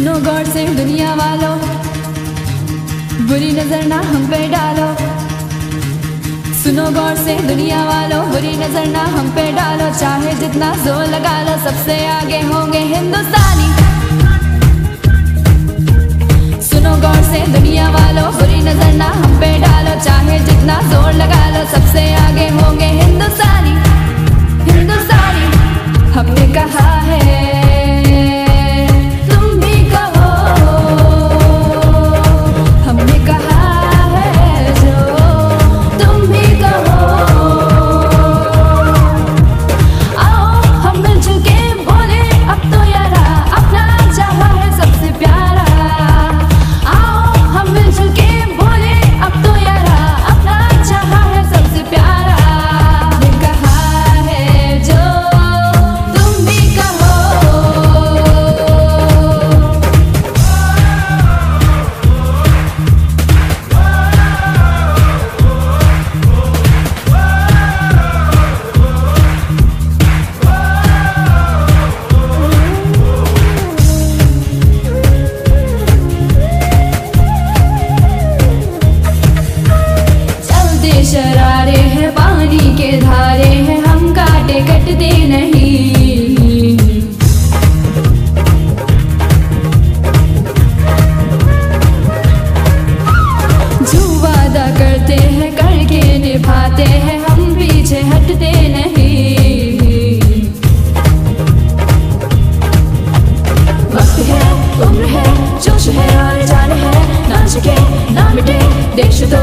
गौर से, दुनिया वालों। बुरी नज़र ना हम पे डालो। सुनो गौर से, दुनिया वालों, बुरी नज़र ना हम पे डालो। चाहे जितना ज़ोर लगा लो, सबसे आगे होंगे हिंदुस्तानी। सुनो गौर से, दुनिया वालों, बुरी नज़र ना हम पे डालो। चाहे जितना ज़ोर लगा लो, सबसे आगे deixo teu